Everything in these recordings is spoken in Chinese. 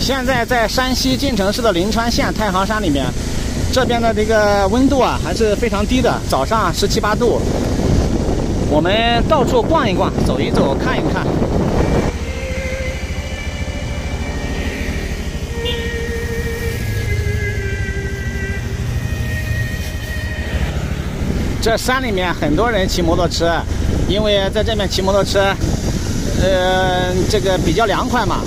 现在在山西晋城市的临川县太行山里面，这边的这个温度啊还是非常低的，早上十七八度。我们到处逛一逛，走一走，看一看。这山里面很多人骑摩托车，因为在这边骑摩托车，呃，这个比较凉快嘛。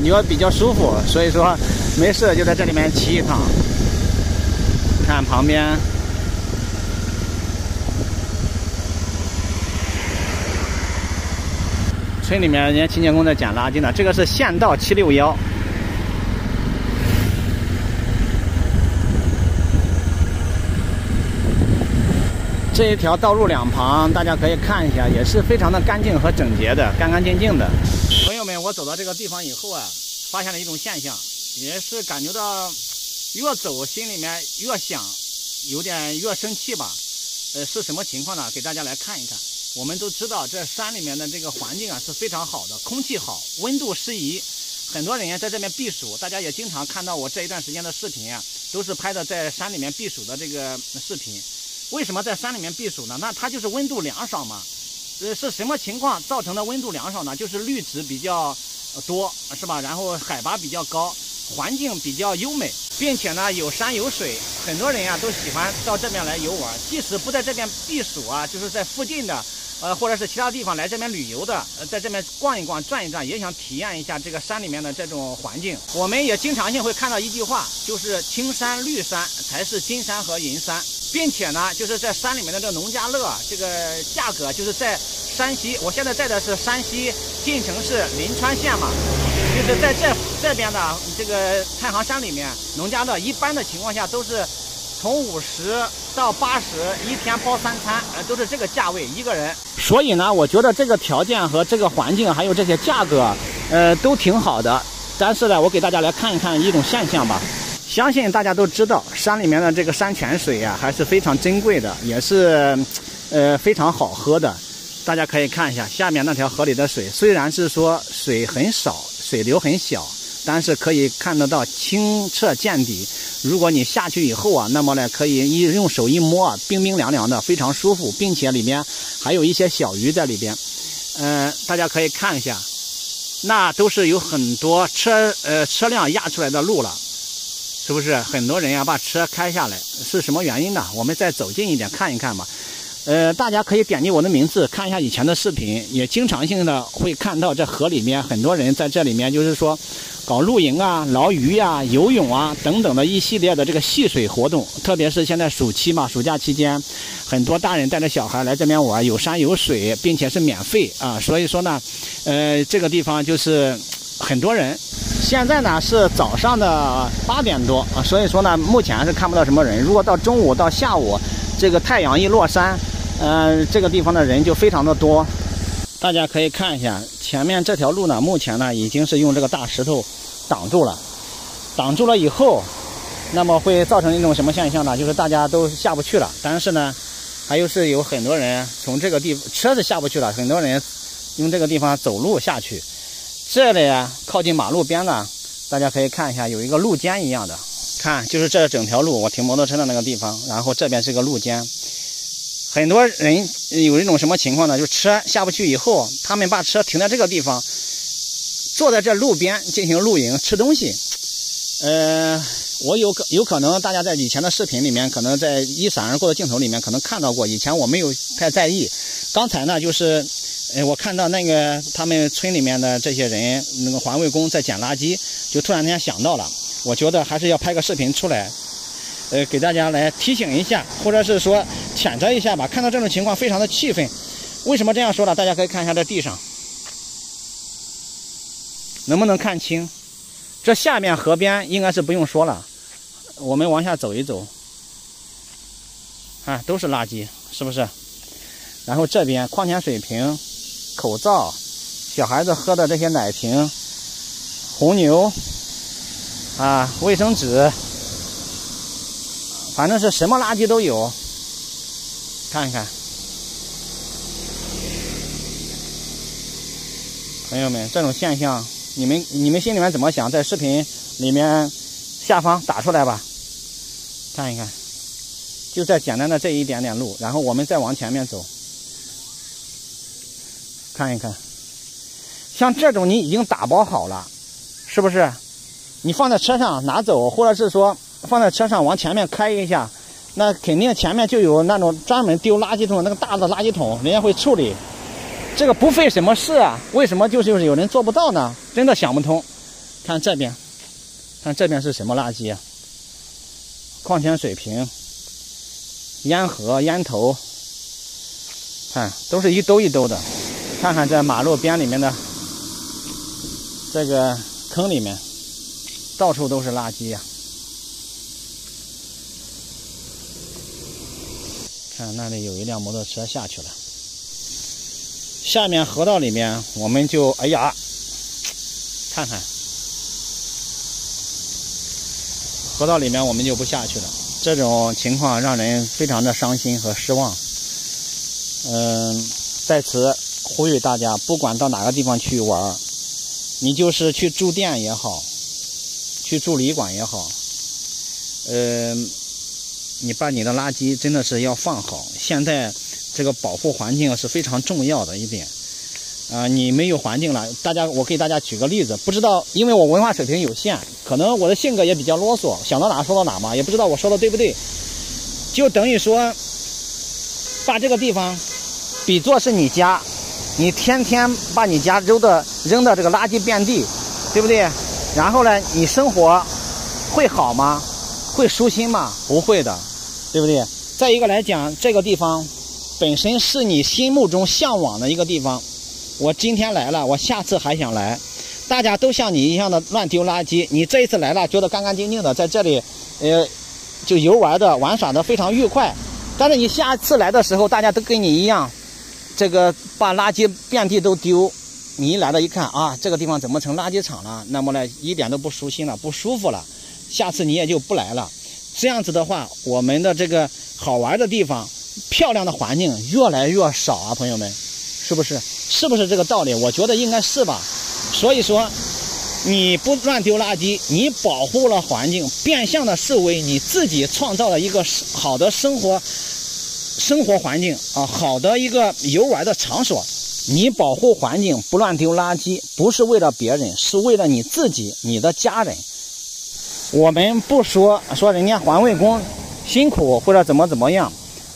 感觉比较舒服，所以说没事就在这里面骑一趟。看旁边，村里面人家清洁工在捡垃圾呢。这个是县道七六幺，这一条道路两旁大家可以看一下，也是非常的干净和整洁的，干干净净的。朋友们，我走到这个地方以后啊，发现了一种现象，也是感觉到越走心里面越想，有点越生气吧。呃，是什么情况呢？给大家来看一看。我们都知道，这山里面的这个环境啊是非常好的，空气好，温度适宜，很多人呀在这边避暑。大家也经常看到我这一段时间的视频啊，都是拍的在山里面避暑的这个视频。为什么在山里面避暑呢？那它就是温度凉爽嘛。呃，是什么情况造成的温度凉爽呢？就是绿植比较多，是吧？然后海拔比较高，环境比较优美，并且呢有山有水，很多人呀都喜欢到这边来游玩。即使不在这边避暑啊，就是在附近的，呃，或者是其他地方来这边旅游的，呃，在这边逛一逛、转一转，也想体验一下这个山里面的这种环境。我们也经常性会看到一句话，就是青山绿山才是金山和银山。并且呢，就是在山里面的这个农家乐，这个价格就是在山西，我现在在的是山西晋城市临川县嘛，就是在这这边的这个太行山里面，农家乐一般的情况下都是从五十到八十一天包三餐，呃，都是这个价位一个人。所以呢，我觉得这个条件和这个环境还有这些价格，呃，都挺好的。但是呢，我给大家来看一看一种现象吧。相信大家都知道，山里面的这个山泉水呀，还是非常珍贵的，也是，呃，非常好喝的。大家可以看一下下面那条河里的水，虽然是说水很少，水流很小，但是可以看得到清澈见底。如果你下去以后啊，那么呢，可以一用手一摸啊，冰冰凉凉的，非常舒服，并且里面还有一些小鱼在里边。嗯，大家可以看一下，那都是有很多车呃车辆压出来的路了。是不是很多人呀把车开下来？是什么原因呢？我们再走近一点看一看吧。呃，大家可以点击我的名字看一下以前的视频，也经常性的会看到这河里面很多人在这里面，就是说搞露营啊、捞鱼呀、游泳啊等等的一系列的这个戏水活动。特别是现在暑期嘛，暑假期间，很多大人带着小孩来这边玩，有山有水，并且是免费啊。所以说呢，呃，这个地方就是很多人。现在呢是早上的八点多啊，所以说呢，目前是看不到什么人。如果到中午到下午，这个太阳一落山，嗯，这个地方的人就非常的多。大家可以看一下前面这条路呢，目前呢已经是用这个大石头挡住了。挡住了以后，那么会造成一种什么现象呢？就是大家都下不去了。但是呢，还有是有很多人从这个地车子下不去了，很多人用这个地方走路下去。这里啊，靠近马路边呢，大家可以看一下，有一个路肩一样的，看就是这整条路，我停摩托车的那个地方，然后这边是个路肩。很多人有一种什么情况呢？就车下不去以后，他们把车停在这个地方，坐在这路边进行露营吃东西。呃，我有可有可能大家在以前的视频里面，可能在一闪而过的镜头里面可能看到过，以前我没有太在意。刚才呢，就是。哎，我看到那个他们村里面的这些人，那个环卫工在捡垃圾，就突然间想到了，我觉得还是要拍个视频出来，呃，给大家来提醒一下，或者是说谴责一下吧。看到这种情况，非常的气愤。为什么这样说呢？大家可以看一下这地上，能不能看清？这下面河边应该是不用说了，我们往下走一走，啊，都是垃圾，是不是？然后这边矿泉水瓶。口罩，小孩子喝的这些奶瓶，红牛，啊，卫生纸，反正是什么垃圾都有。看一看，朋友们，这种现象你们你们心里面怎么想？在视频里面下方打出来吧，看一看。就在简单的这一点点路，然后我们再往前面走，看一看。像这种你已经打包好了，是不是？你放在车上拿走，或者是说放在车上往前面开一下，那肯定前面就有那种专门丢垃圾桶那个大的垃圾桶，人家会处理。这个不费什么事啊，为什么就是有人做不到呢？真的想不通。看这边，看这边是什么垃圾啊？矿泉水瓶。烟盒、烟头，看都是一兜一兜的。看看这马路边里面的这个坑里面，到处都是垃圾呀。看那里有一辆摩托车下去了。下面河道里面，我们就哎呀，看看河道里面，我们就不下去了。这种情况让人非常的伤心和失望。嗯，在此呼吁大家，不管到哪个地方去玩你就是去住店也好，去住旅馆也好，呃，你把你的垃圾真的是要放好。现在这个保护环境是非常重要的一点。啊，你没有环境了，大家，我给大家举个例子，不知道，因为我文化水平有限，可能我的性格也比较啰嗦，想到哪说到哪嘛，也不知道我说的对不对，就等于说，把这个地方比作是你家，你天天把你家扔的扔的这个垃圾遍地，对不对？然后呢，你生活会好吗？会舒心吗？不会的，对不对？再一个来讲，这个地方本身是你心目中向往的一个地方。我今天来了，我下次还想来。大家都像你一样的乱丢垃圾，你这一次来了，觉得干干净净的，在这里，呃，就游玩的、玩耍的非常愉快。但是你下次来的时候，大家都跟你一样，这个把垃圾遍地都丢。你一来了，一看啊，这个地方怎么成垃圾场了？那么呢，一点都不舒心了，不舒服了。下次你也就不来了。这样子的话，我们的这个好玩的地方、漂亮的环境越来越少啊，朋友们，是不是？是不是这个道理？我觉得应该是吧。所以说，你不乱丢垃圾，你保护了环境，变相的是为你自己创造了一个好的生活生活环境啊，好的一个游玩的场所。你保护环境，不乱丢垃圾，不是为了别人，是为了你自己、你的家人。我们不说说人家环卫工辛苦或者怎么怎么样。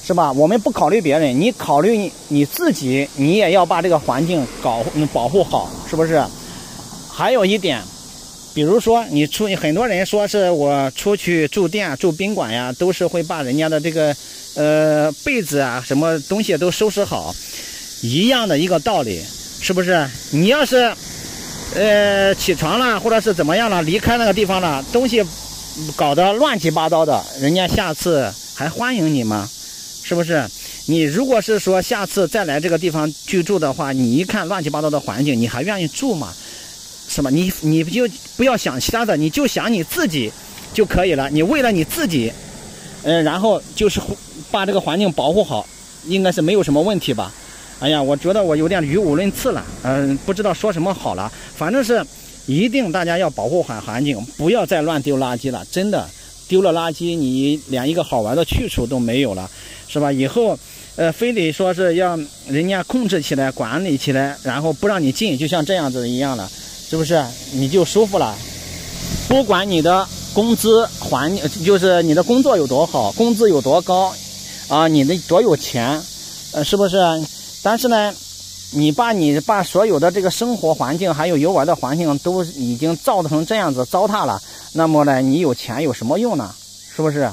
是吧？我们不考虑别人，你考虑你自己，你也要把这个环境搞保护好，是不是？还有一点，比如说你出，很多人说是我出去住店、住宾馆呀，都是会把人家的这个呃被子啊、什么东西都收拾好，一样的一个道理，是不是？你要是呃起床了，或者是怎么样了，离开那个地方了，东西搞得乱七八糟的，人家下次还欢迎你吗？是不是？你如果是说下次再来这个地方居住的话，你一看乱七八糟的环境，你还愿意住吗？是吧？你你就不要想其他的，你就想你自己就可以了。你为了你自己，嗯，然后就是把这个环境保护好，应该是没有什么问题吧？哎呀，我觉得我有点语无伦次了，嗯，不知道说什么好了。反正是一定大家要保护好环境，不要再乱丢垃圾了，真的。丢了垃圾，你连一个好玩的去处都没有了，是吧？以后，呃，非得说是要人家控制起来、管理起来，然后不让你进，就像这样子一样了，是不是？你就舒服了。不管你的工资环，就是你的工作有多好，工资有多高，啊，你的多有钱，呃，是不是？但是呢，你把你把所有的这个生活环境还有游玩的环境都已经造成这样子糟蹋了。那么呢，你有钱有什么用呢？是不是？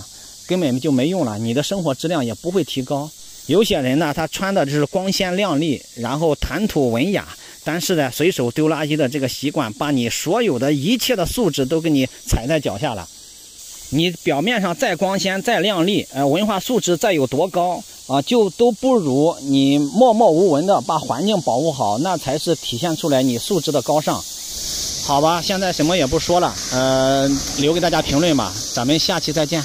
根本就没用了，你的生活质量也不会提高。有些人呢，他穿的就是光鲜亮丽，然后谈吐文雅，但是呢，随手丢垃圾的这个习惯，把你所有的一切的素质都给你踩在脚下了。你表面上再光鲜再亮丽，呃，文化素质再有多高啊，就都不如你默默无闻的把环境保护好，那才是体现出来你素质的高尚。好吧，现在什么也不说了，呃，留给大家评论吧，咱们下期再见。